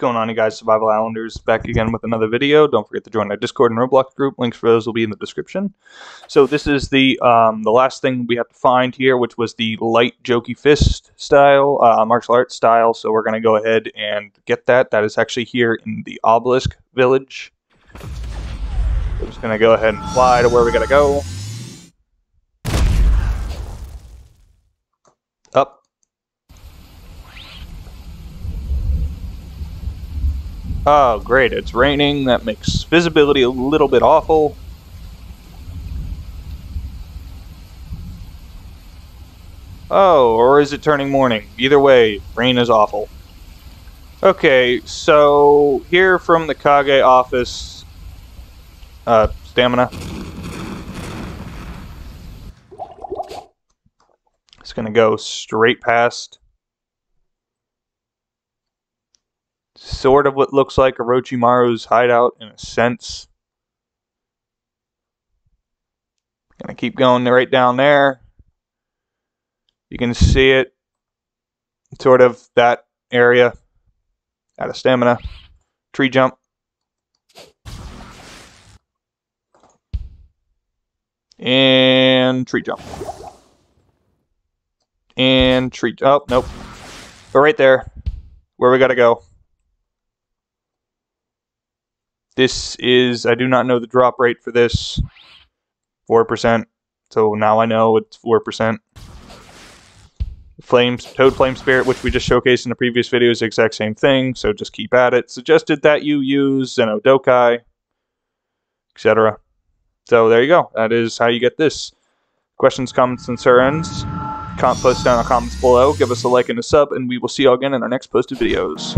going on, you guys? Survival Islanders back again with another video. Don't forget to join our Discord and Roblox group. Links for those will be in the description. So this is the um, the last thing we have to find here, which was the light Jokei fist style, uh, martial arts style. So we're going to go ahead and get that. That is actually here in the Obelisk Village. We're just going to go ahead and fly to where we got to go. Oh, great. It's raining. That makes visibility a little bit awful. Oh, or is it turning morning? Either way, rain is awful. Okay, so here from the Kage office, uh, stamina. It's gonna go straight past sort of what looks like Orochimaru's hideout in a sense. Gonna keep going right down there. You can see it, sort of that area. Out of stamina. Tree jump. And tree jump. And tree. Oh, nope. But right there. Where we gotta go. This is, I do not know the drop rate for this. 4%. So now I know it's 4%. Flames, Toad Flame Spirit, which we just showcased in the previous video, is the exact same thing. So just keep at it. Suggested that you use Zenodokai, etc. So there you go. That is how you get this. Questions, comments, concerns, post down in the comments below. Give us a like and a sub, and we will see you all again in our next posted videos.